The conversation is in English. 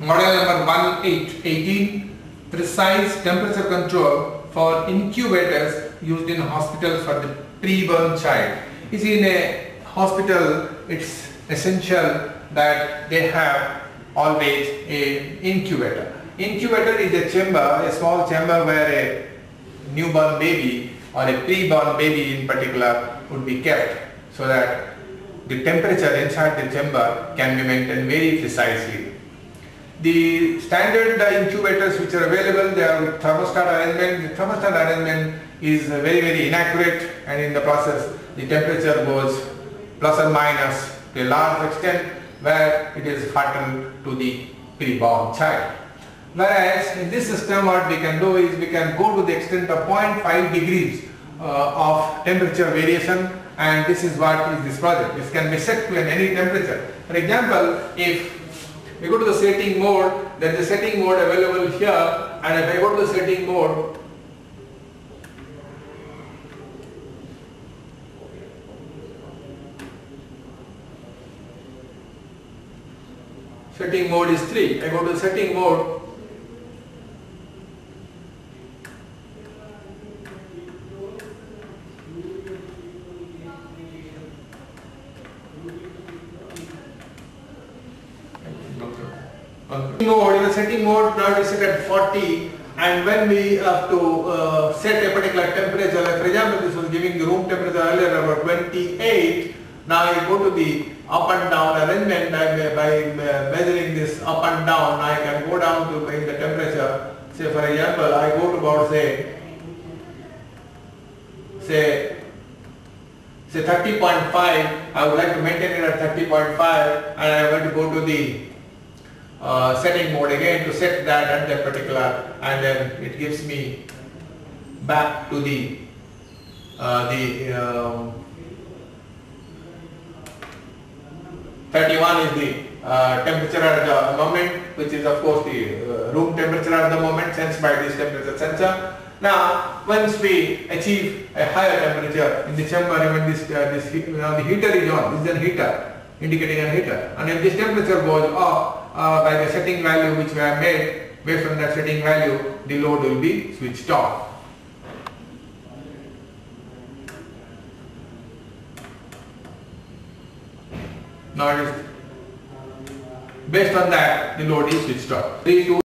Model number 1818 precise temperature control for incubators used in hospitals for the pre-born child. You see in a hospital it's essential that they have always a incubator. Incubator is a chamber, a small chamber where a newborn baby or a pre-born baby in particular would be kept so that the temperature inside the chamber can be maintained very precisely. The standard incubators which are available, they are with thermostat arrangement. The thermostat arrangement is very very inaccurate and in the process the temperature goes plus or minus to a large extent where it is fatal to the pre-born child. Whereas in this system what we can do is we can go to the extent of 0.5 degrees uh, of temperature variation and this is what is this project. This can be set to any temperature. For example, if we go to the setting mode, there is a setting mode available here and if I go to the setting mode, setting mode is 3. I go to the setting mode, mode, in the setting mode now is set at 40 and when we have to uh, set a particular temperature, like for example this was giving the room temperature earlier about 28, now I go to the up and down arrangement by, by measuring this up and down. I can go down to bring the temperature. Say for example I go to about say say say 30.5 I would like to maintain it at 30.5 and I want to go to the uh, setting mode again to set that at that particular and then it gives me back to the uh, the um, 31 is the uh, temperature at the moment which is of course the uh, room temperature at the moment sensed by this temperature sensor. Now once we achieve a higher temperature in the chamber when this, uh, this know, the heater is on, this is a heater indicating a heater and if this temperature goes up uh, by the setting value which we have made based on that setting value the load will be switched off. Now it is based on that the load is switched off.